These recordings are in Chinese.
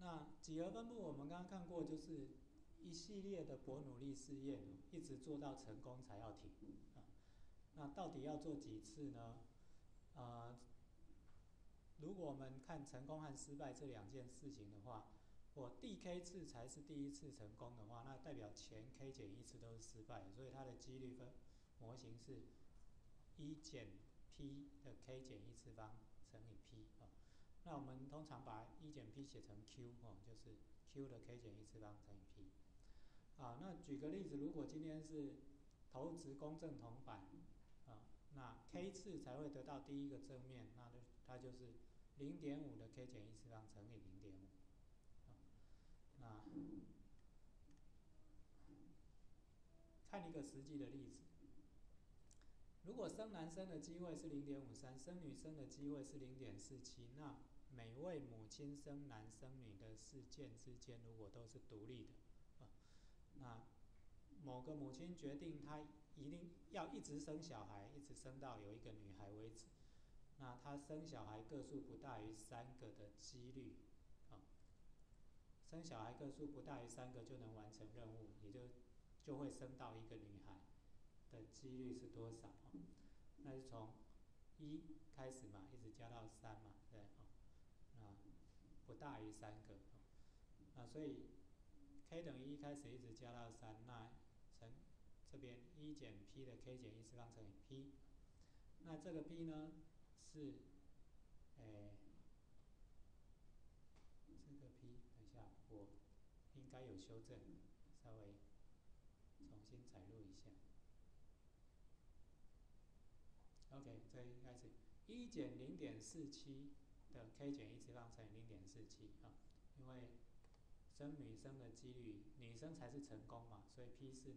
那几何分布我们刚刚看过，就是一系列的伯努利试验，一直做到成功才要停啊。那到底要做几次呢？啊，如果我们看成功和失败这两件事情的话，我第 k 次才是第一次成功的话，那代表前 k 减一次都是失败，所以它的几率分模型是一减 p 的 k 减一次方乘以。那我们通常把一减 p 写成 q 哦，就是 q 的 k 减一次方乘以 p。啊，那举个例子，如果今天是投掷公正铜板啊，那 k 次才会得到第一个正面，那就它就是零点五的 k 减一次方乘以零点五。那看一个实际的例子，如果生男生的机会是零点五三，生女生的机会是零点四七，那每位母亲生男生女的事件之间，如果都是独立的，啊，那某个母亲决定她一定要一直生小孩，一直生到有一个女孩为止，那她生小孩个数不大于三个的几率。啊生小孩个数不大于三个就能完成任务，也就就会生到一个女孩的几率是多少？那是从一开始嘛，一直加到三嘛，对，不大于三个，啊，所以 k 等于一开始一直加到三，那乘这边一减 p 的 k 减一次方乘以 p，那这个 p 呢是，诶。这个 p 等下我应该有修正，稍微重新载入一下。OK，这应该是一减零点四七的 k 减一次方乘以零点四七啊，因为生女生的几率，女生才是成功嘛，所以 p 是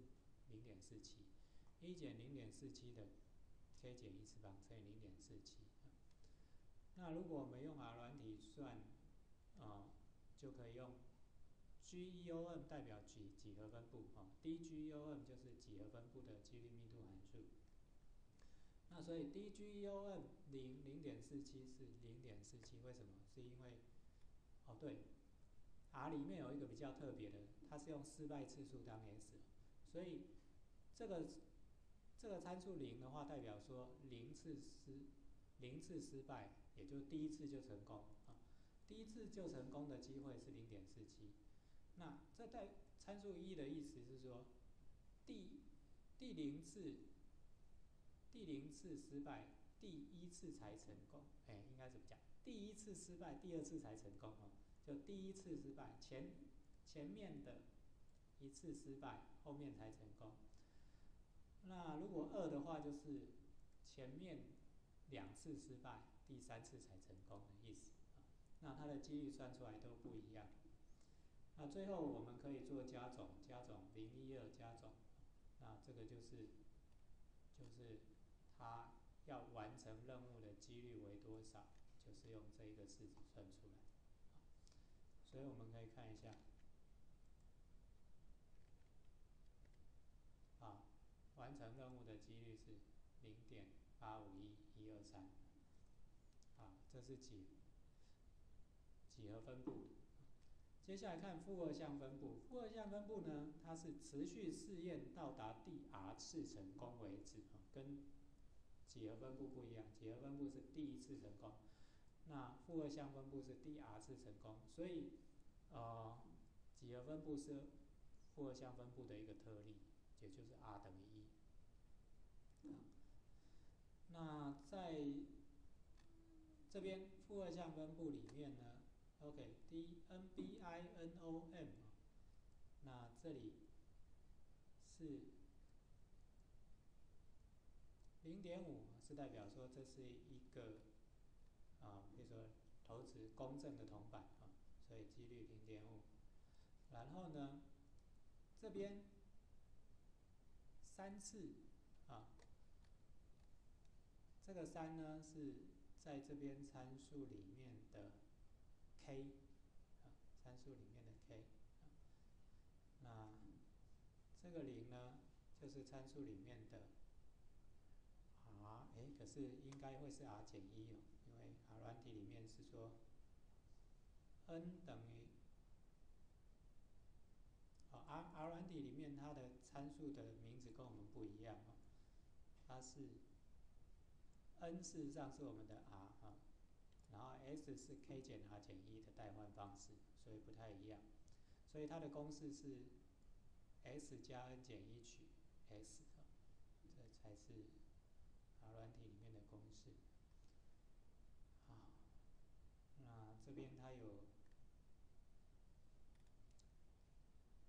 零点四七，一减零点四七的 k 减一次方乘以零点四七啊。那如果我们用 R 软体算。啊，就可以用 GEOM 代表几几何分布啊，DGEOM 就是几何分布的几率密度函。那所以 DGEOM 零零点四七是零点四七，为什么？是因为哦对，R 里面有一个比较特别的，它是用失败次数当 S，所以这个这个参数零的话，代表说零次失零次失败，也就第一次就成功啊。第一次就成功的机会是零点四七，那这代参数一的意思是说，第第零次第零次失败，第一次才成功，哎，应该怎么讲？第一次失败，第二次才成功哦，就第一次失败前前面的一次失败，后面才成功。那如果二的话，就是前面两次失败，第三次才成功的意思。那它的几率算出来都不一样。那最后我们可以做加总，加总零一二加总，那这个就是就是它要完成任务的几率为多少，就是用这一个式子算出来。所以我们可以看一下，啊，完成任务的几率是零点八五一一二三，啊，这是几？几何分布，接下来看负二项分布。负二项分布呢，它是持续试验到达第 r 次成功为止啊，跟几何分布不一样。几何分布是第一次成功，那负二项分布是第 r 次成功，所以呃，几何分布是负二项分布的一个特例，也就是 r 等于一。那在这边负二项分布里面呢？OK，D N B I N O M，那这里是零点五，是代表说这是一个啊，比如说投资公正的铜板啊，所以几率零点五。然后呢，这边三次啊，这个三呢是在这边参数里面的。k，参数里面的 k，那这个零呢，就是参数里面的哎，可是应该会是 r 减一哦，因为 r 软体里面是说 n 等于，哦 r r 软体里面它的参数的名字跟我们不一样哦，它是 n 事实上是我们的 r 啊，然后 s 是 k 减 r 减一的代换方式，所以不太一样，所以它的公式是 s 加 n 减一取 s 啊，这才是。面的公式。好，那这边它有，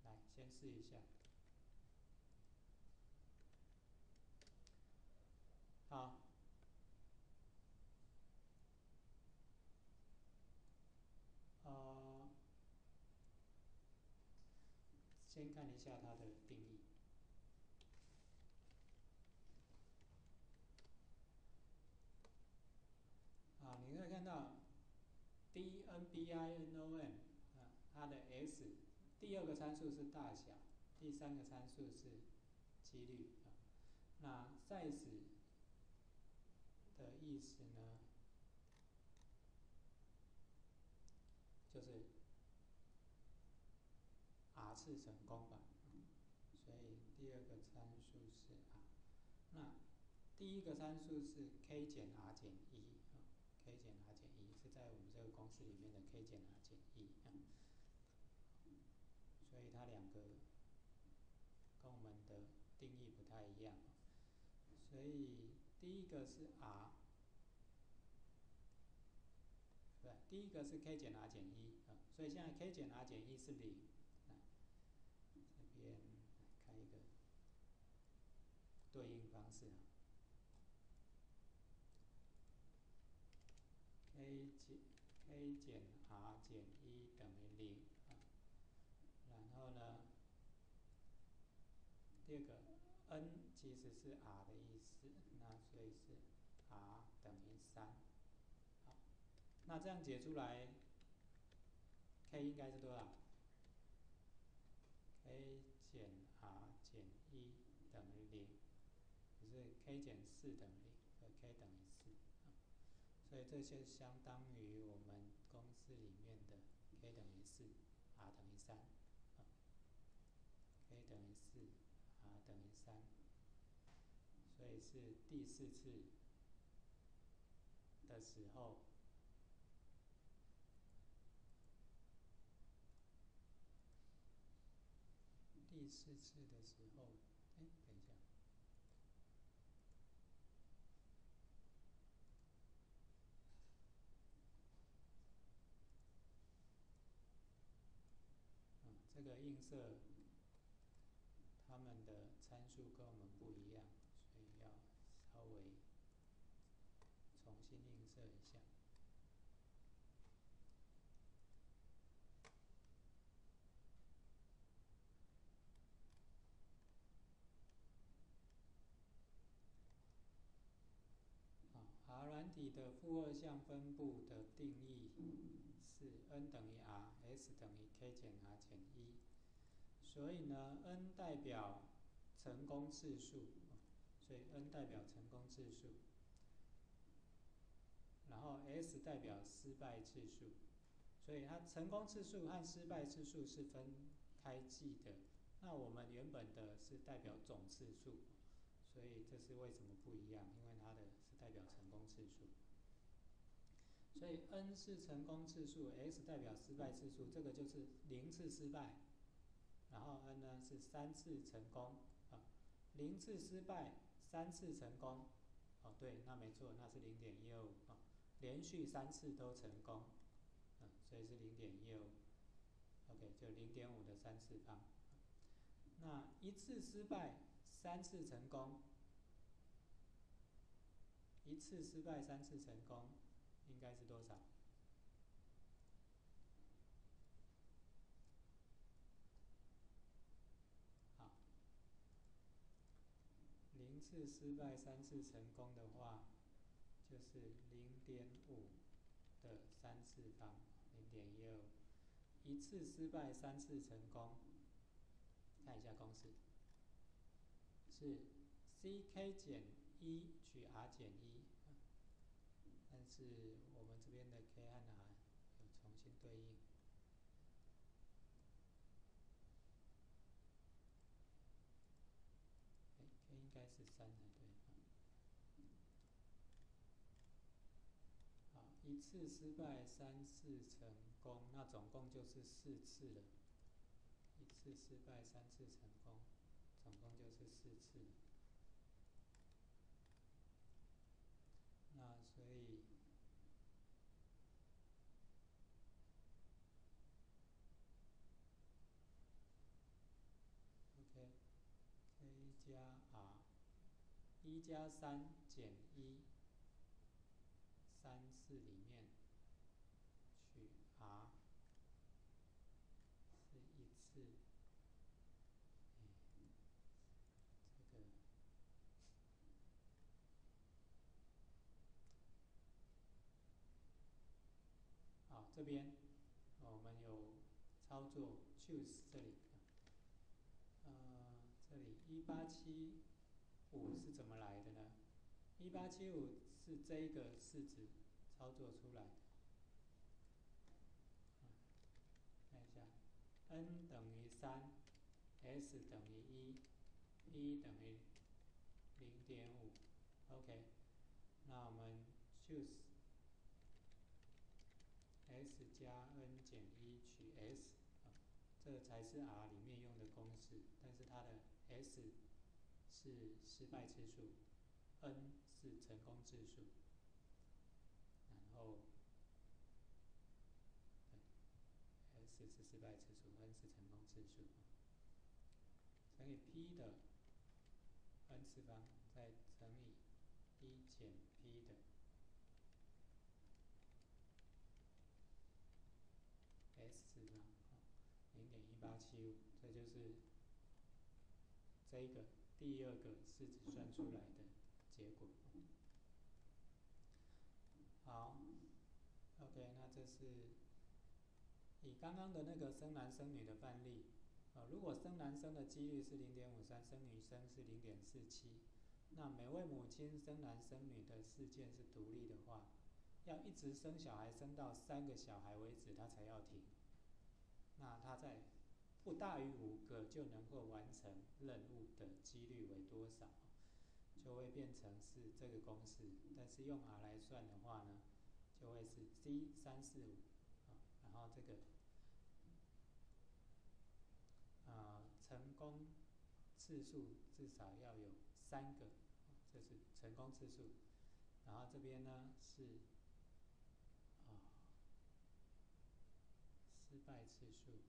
来先试一下。好，呃，先看一下它的定义。啊，你可以看到 d n b i n o n 啊，它的 s 第二个参数是大小，第三个参数是几率啊。那 size 的意思呢，就是 r 次成功吧。所以第二个参数是 r。那第一个参数是 k 减 r 减一啊，k 减 r 减一是在我们这个公式里面的 k 减 r 减一啊。所以它两个跟我们的定义不太一样。所以第一个是 r，对，第一个是 k 减 r 减一啊，所以现在 k 减 r 减一是零，这边开一个对应方式啊，k 减 k 减 r 减一等于零，然后呢，第二个 n 其实是 r 的意思，那所以是 r 等于三，好，那这样解出来，k 应该是多少？k 减 r 减一等于零，就是 k 减四等于零，所以 k 等于四，所以这些相当于我们式里面的 k 等于四，r 等于三，啊，k 等于四，r 等于三，所以是第四次的时候，第四次的时候，哎，等一下，嗯，这个映射他们的参数跟我们不一样，所以要稍微重新映射一下。好，R 软体的负二项分布的定义是 n 等于 r，s 等于 k 减 r 减一，所以呢，n 代表成功次数，所以 n 代表成功次数，然后 s 代表失败次数，所以它成功次数和失败次数是分开记的。那我们原本的是代表总次数，所以这是为什么不一样？因为它的是代表成功次数，所以 n 是成功次数，s 代表失败次数，这个就是零次失败，然后 n 呢是三次成功啊，零次失败，三次成功，哦对，那没错，那是零点一二五啊，连续三次都成功，嗯，所以是零点一二五，OK，就零点五的三次方。那一次失败，三次成功，一次失败，三次成功，应该是多少？次失败，三次成功的话，就是零点五的三次方，零点一二五。一次失败，三次成功。看一下公式，是 c_k 减一取 r 减一，但是我们这边的 k 和 r 有重新对应。是三才对。好，一次失败，三次成功，那总共就是四次了。一次失败，三次成功，总共就是四次。那所以，OK，k 加 r，一加三减一，三次里面取 r 是一次。这个好，这边我们有操作 choose 这里，呃，这里一八七五是怎么来的呢？一八七五是这个式子操作出来的。看一下，n 等于三，s 等于一，p 等于零点五，OK，那我们 choose s 加 n 减一取 s，啊，这才是 r 里面用的公式，但是它的 s 是失败次数，n 是成功次数，然后。s 是失败次数，n 是成功次数，乘以 p 的 n 次方，再乘以一减 p 的 s 次方，零点一八七五，这就是这个第二个式子算出来的结果。好，OK，那这是。以刚刚的那个生男生女的范例，啊，如果生男生的几率是零点五三，生女生是零点四七，那每位母亲生男生女的事件是独立的话，要一直生小孩生到三个小孩为止，他才要停。那他在不大于五个就能够完成任务的几率为多少？就会变成是这个公式，但是用 r 来算的话呢，就会是 c 三四五，啊，然后这个。啊，成功次数至少要有三个，这是成功次数。然后这边呢是啊失败次数，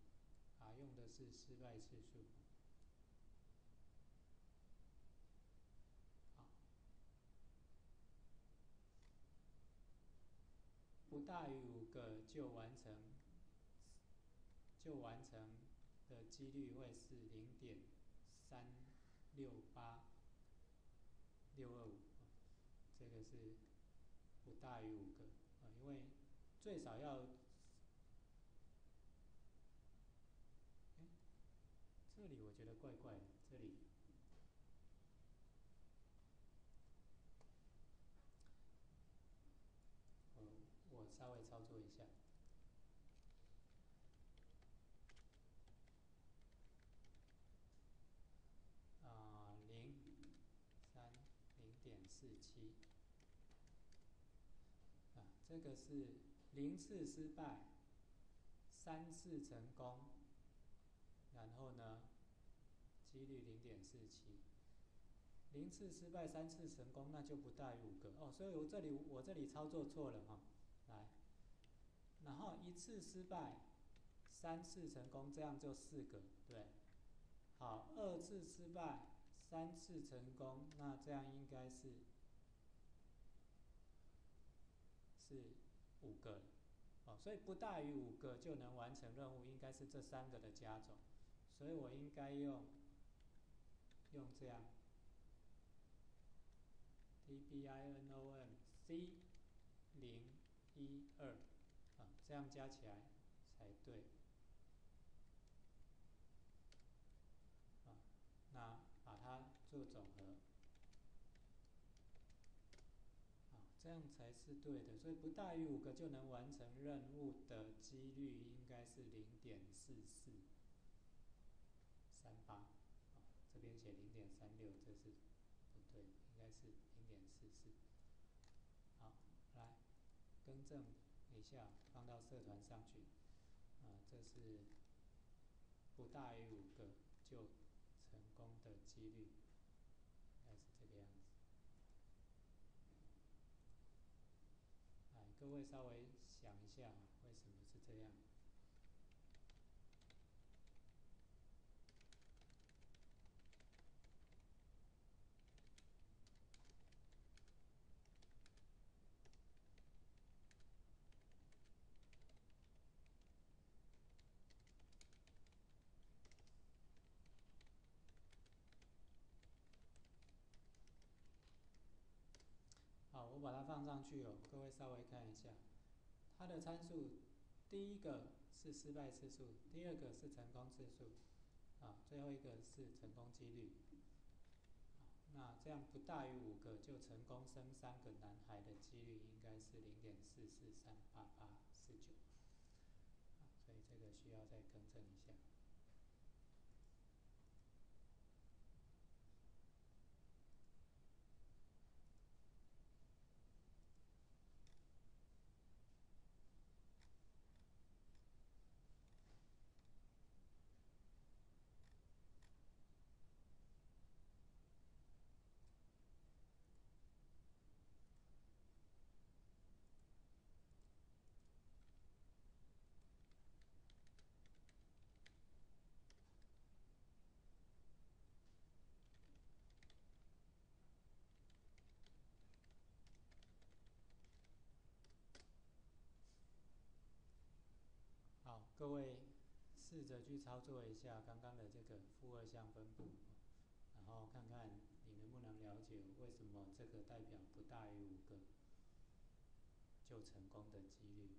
用的是失败次数。好，不大于五个就完成，就完成。的几率会是零点三六八六二五，这个是不大于五个啊，因为最少要，哎，这里我觉得怪怪的，这里，我我稍微操作一下。啊，零三零点四七，啊，这个是零次失败，三次成功，然后呢，几率零点四七，零次失败，三次成功，那就不大于五个。哦，所以我这里我这里操作错了哈，来，然后一次失败，三次成功，这样就四个，对，好，二次失败。三次成功，那这样应该是是五个，哦，所以不大于五个就能完成任务，应该是这三个的加总，所以我应该用用这样，t b i n o m c 零一二，啊，这样加起来才对，啊，那。把它做总和，啊，这样才是对的。所以不大于五个就能完成任务的几率应该是零点四四三八，啊，这边写零点三六，这是不对，应该是零点四四。好，来更正一下，放到社团上去。啊，这是不大于五个就成功的几率，应该是这个样子。哎，各位稍微想一下，为什么是这样？好，我把它放上去哦，各位稍微看一下，它的参数，第一个是失败次数，第二个是成功次数，啊，最后一个是成功几率。那这样不大于五个就成功生三个男孩的几率应该是零点四四三八八四九，所以这个需要再更正一下。好，各位试着去操作一下刚刚的这个负二项分布，然后看看你能不能了解为什么这个代表不大于五个就成功的几率。